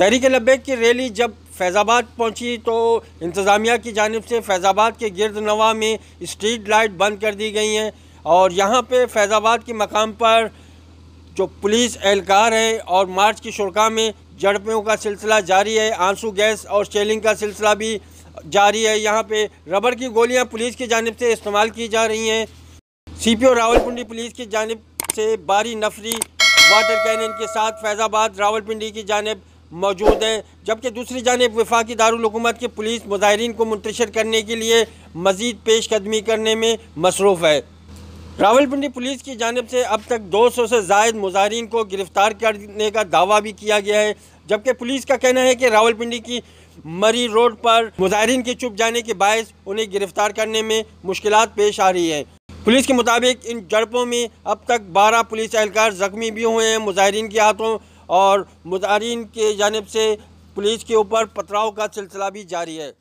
तहरीक लब्बैक की रैली जब फैज़ाबाद पहुँची तो इंतज़ामिया की जानब से फैज़ाबाद के गिरद नवा में स्ट्रीट लाइट बंद कर दी गई हैं और यहाँ पे फैज़ाबाद के मकाम पर जो पुलिस एहलकार है और मार्च की शुरा में झड़पों का सिलसिला जारी है, आँसू, गैस और शेलिंग का सिलसिला भी जारी है। यहाँ पे रबर की गोलियाँ पुलिस की जानब से इस्तेमाल की जा रही हैं। C P O Rawalpindi police की जानब से बारी नफरी वाटर कैनन के साथ फैज़ाबाद रावलपिंडी की जानब मौजूद हैं, जबकि दूसरी जानब वफाकी दारकूमत की पुलिस मुजाहरीन को मुंतशर करने के लिए मज़ीद पेश कदमी करने में मसरूफ़ है। रावलपिंडी पुलिस की जानब से अब तक 200 से जायद मुजाहरीन को गिरफ़्तार करने का दावा भी किया गया है, जबकि पुलिस का कहना है कि रावलपिंडी की मरी रोड पर मुजाहरीन के चुप जाने के बायस उन्हें गिरफ़्तार करने में मुश्किल पेश आ रही हैं। पुलिस के मुताबिक इन झड़पों में अब तक 12 पुलिस एहलकार ज़ख्मी भी हुए हैं, मुजाहरीन के हाथों और मुजाहन के जानब से पुलिस के ऊपर पथराव का सिलसिला भी जारी है।